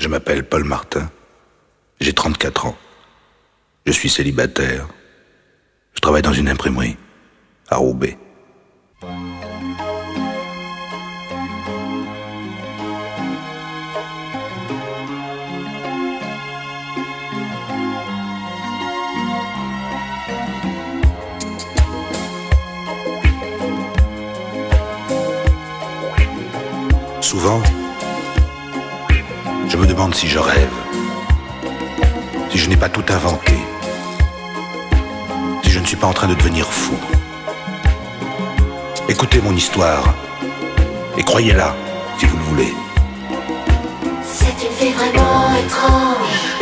Je m'appelle Paul Martin. J'ai 34 ans. Je suis célibataire. Je travaille dans une imprimerie à Roubaix. Souvent, je me demande si je rêve, si je n'ai pas tout inventé, si je ne suis pas en train de devenir fou. Écoutez mon histoire et croyez-la si vous le voulez. C'est une fille vraiment étrange.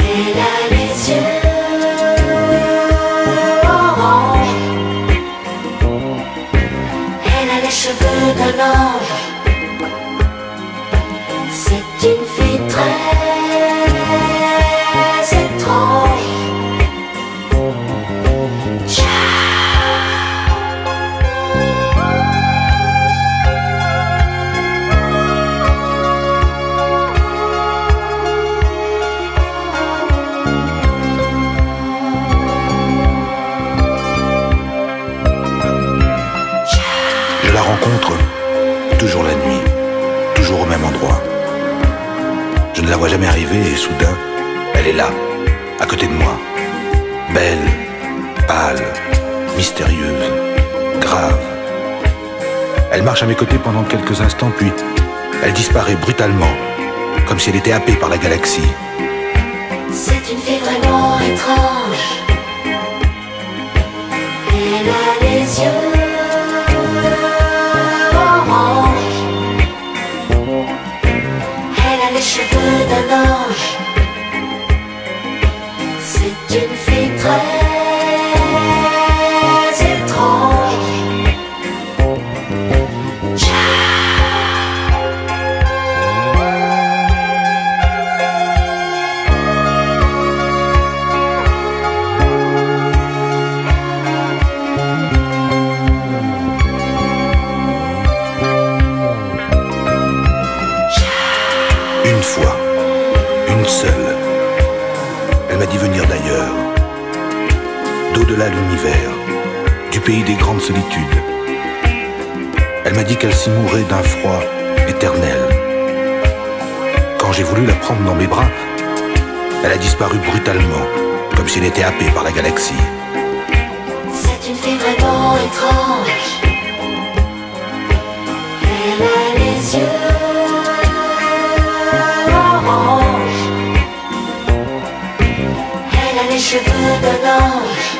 Elle a les yeux ne la vois jamais arriver et soudain, elle est là, à côté de moi. Belle, pâle, mystérieuse, grave. Elle marche à mes côtés pendant quelques instants, puis elle disparaît brutalement, comme si elle était happée par la galaxie. C'est une fille vraiment étrange. Elle a les yeux C'est une fille très étrange. Une fois, seule, elle m'a dit venir d'ailleurs, d'au-delà de l'univers, du pays des grandes solitudes. Elle m'a dit qu'elle s'y mourait d'un froid éternel. Quand j'ai voulu la prendre dans mes bras, elle a disparu brutalement, comme si elle était happée par la galaxie. C'est une fille vraiment étrange. Elle a les cheveux